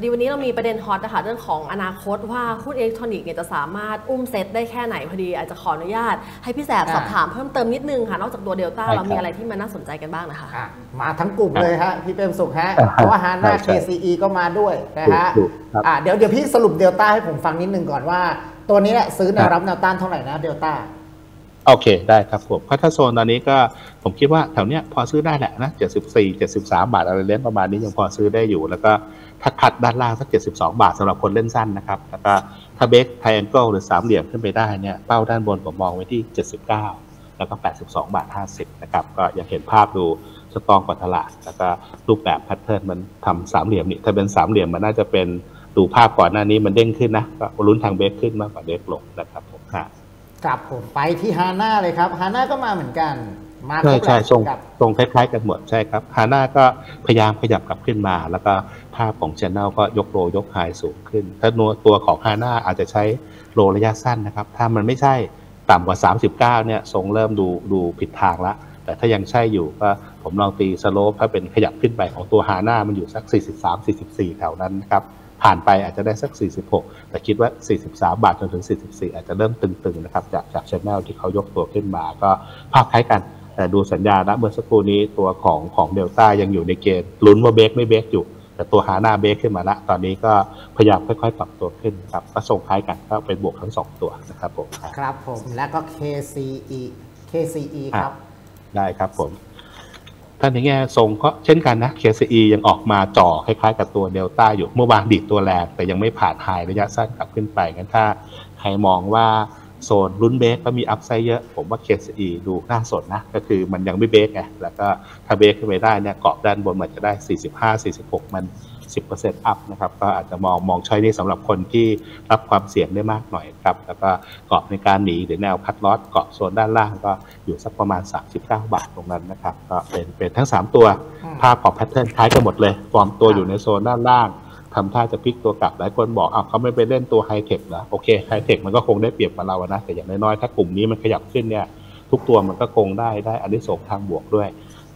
ดีวันนี้เรามีประเด็น hot นะคะเรื่องของอนาคตว่าหุ้นอิเล็กทรอนิกส์เนี่ยจะสามารถอุ้มเซ็ตได้แค่ไหนพอดี อาจจะขออนุญาต ให้พี่แสบอ่าสอบถามเพิ่มเติมนิดนึงค่ะ นอกจากตัวเดลต้าได้ครับเรามีอะไรที่มันน่าสนใจกันบ้างนะคะอะมาทั้งกลุ่มเลยฮะพี่เปรมสุขฮะอ่าเพราะว่าฮาน่าใช่ใช่ KCE ก็มาด้วยนะฮะถูกครับอะเดี๋ยวเดี๋ยวพี่สรุปเดลต้าให้ผมฟังนิดนึงก่อนว่า ตัวนี้เนี่ยซื้อแนวรับแนวต้านเท่าไหร่นะเดลต้า โอเคได้ครับผมเพราะถ้าโซนตอนนี้ก็ผมคิดว่าแถวเนี้ยพอซื้อได้แหละนะ 74 73 บาทอะไรเล่นประมาณนี้ยังพอซื้อได้อยู่ แล้วก็ถ้าคัดด้านล่างสัก 72 บาทสำหรับคนเล่นสั้นนะครับ แล้วก็ถ้า break triangle หรือสามเหลี่ยมขึ้นไปได้เนี่ยเป้าด้านบนผมมองไว้ที่ 79 แล้วก็ 82 บาท 50 นะครับ ก็ยังเห็นภาพดู strong กว่าตลาด แล้วก็รูปแบบ pattern มันทำสามเหลี่ยมนี่ถ้าเป็นสามเหลี่ยมมันน่าจะเป็นดูภาพก่อนหน้านี้มันเด้งขึ้นนะก็ลุ้นทางเบรกขึ้นมากกว่าเบรกลงนะครับผมค่ะ ครับผมไปที่ฮาน่าเลยครับฮาน่าก็มาเหมือนกัน มาครใช่บใช่แหละทรงกับทรงคล้ายๆกันหมดใช่ครับฮาน่าก็พยายามขยับกลับขึ้นมา แล้วก็ภาพของ Channel ก็ยกโลยกไฮสูงขึ้น ถ้าตัวของฮาน่าอาจจะใช้โลระยะสั้นนะครับ ถ้ามันไม่ใช่ต่ำกว่า 39เนี่ยทรงเริ่มดูดูผิดทางละแต่ถ้ายังใช่อยู่ก็ผมลองตีสโลปถ้าเป็นขยับขึ้นไปของตัวฮาน่ามันอยู่สัก 43 44 แถวนั้นนะครับ ผ่านไปอาจจะได้สัก 46 แต่คิดว่า 43 บาทจนถึง 44 อาจจะเริ่มตึงๆนะครับจากจากชแนลที่เขายกตัวขึ้นมา ก็ภาพคล้ายกันแต่ดูสัญญาณนะเมื่อสักครู่นี้ตัวของของเดลต้ายังอยู่ในเกณฑ์ลุ้นว่าเบรกไม่เบรกอยู่แต่ตัวหาหน้าเบรกขึ้นมาละตอนนี้ก็พยายามค่อยๆ ปรับตัวขึ้นครับก็ส่งคล้ายกันก็เป็นบวกทั้งสองตัวนะครับผมครับผมแล้วก็ KCE KCE ครับได้ครับผม ถ้าในแง่ทรงก็เช่นกันนะ KCE ยังออกมาจ่อคล้ายๆ กับตัวเดลต้าอยู่เมื่อวานดีดตัวแรงแต่ยังไม่ผ่านไฮระยะสั้นกลับขึ้นไปงั้นถ้าใครมองว่าโซนลุ้นเบรกก็มี upside เยอะ ผมว่า KCE ดูน่าสนนะ ก็คือมันยังไม่เบรกไงแล้วก็ถ้าเบรกขึ้นไปได้เนี่ยกรอบด้านบนมันจะได้ 45 46 มัน 10% up นะครับก็อาจจะมองมองใช้นี่สำหรับคนที่รับความเสี่ยงได้มากหน่อยครับแล้วก็กรอบในการหนีหรือแนว cut loss กรอบโซนด้านล่างก็อยู่สักประมาณ 39 บาทตรงนั้นนะครับก็เป็นเป็นทั้ง 3 ตัวอืมภาพของ pattern คล้ายกันหมดเลยฟอร์มตัวอยู่ในโซนด้านล่างทำท่าจะพลิกตัวกลับหลายคนบอกอ้าวเขาไม่ไปเล่นตัวไฮเทคเหรอโอเคไฮเทคมันก็คงได้เปรียบกับเราอะนะแต่อย่างน้อยๆถ้ากลุ่มนี้มันขยับขึ้นเนี่ยทุกตัวมันก็คงได้ได้อันนี้ส่งส์ทางบวกด้วย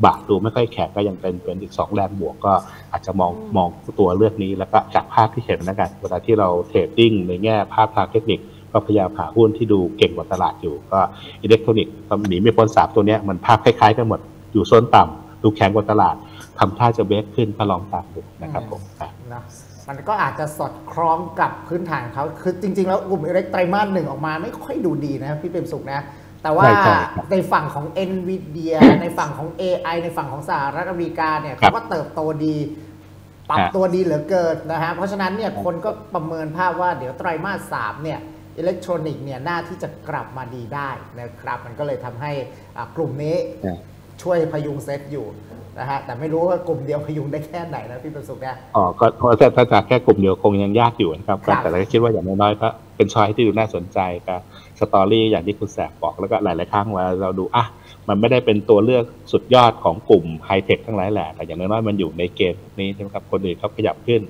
บาทดูไม่ค่อยแข็งก็ยังเป็นเป็นอีกสองแรงบวกก็อาจจะมองมองตัวเลือกนี้แล้วก็จากภาพที่เห็นแล้วกันเวลาที่เรา trading ในแง่ภาพทางเทคนิคก็พยายามหาหุ้นที่ดูเก่งกว่าตลาดอยู่ ก็อิเล็กทรอนิกส์ก็หนีไม่พ้นสามตัวเนี้ยมันภาพคล้ายๆกันหมดอยู่โซนต่ำดูแข็งกว่าตลาดทำท่าจะเบรกขึ้นก็ลองตามดูนะครับผมครับนะมันก็อาจจะสอดคล้องกับพื้นฐานเขาคือจริง ๆ แล้วกลุ่มอิเล็กไตรมาสหนึ่งออกมาไม่ค่อยดูดีนะพี่เปรมสุขนะ แต่ว่าใช่ใช่ครับในฝั่งของ NVIDIA ในฝั่งของ AI ในฝั่งของสหรัฐอเมริกาเนี่ยครัเขาบก็เติบโตดีปรับฮะตัวดีเหลือเกินนะฮะเพราะฉะนั้นเนี่ยคนก็ประเมินภาพว่าเดี๋ยวไตรมาสสามเนี่ยอิเล็กทรอนิกส์เนี่ยน่าที่จะกลับมาดีได้นะครับมันก็เลยทำให้อ่ากลุ่มนี้อ่าช่วยพยุงเซตอยู่นะฮะแต่ไม่รู้ว่ากลุ่มเดียวพยุงได้แค่ไหนนะพี่ประสุขนะอ๋อก็เพราะถ้าถ้าจะแค่กลุ่มเดียวคงยังยากอยู่นะครับครับแต่เราก็คิดว่าอย่างน้อยๆก็ เป็น choice ที่ดูน่าสนใจกับ story อย่างที่คุณแสบบอกแล้วก็หลายๆครั้งเวลาเราดูอะมันไม่ได้เป็นตัวเลือกสุดยอดของกลุ่มไฮเทคทั้งหลายแหละแต่อย่างน้อยๆมันอยู่ในเกณฑ์นี้ใช่ไหมครับคนอื่นเขาขยับขึ้น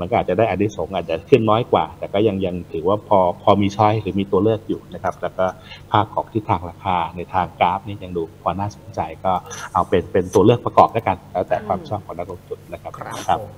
มันก็อาจจะได้อันที่สงส์อาจจะขึ้นน้อยกว่า แต่ก็ยังยังถือว่าพอพอมี choice หรือมีตัวเลือกอยู่นะครับ แล้วก็ภาพของทิศทางราคาในทางกราฟนี่ยังดูพอน่าสนใจก็เอาเป็นเป็นตัวเลือกประกอบแล้วกัน แล้วแต่ความชอบของนักลงทุนนะครับครับครับผม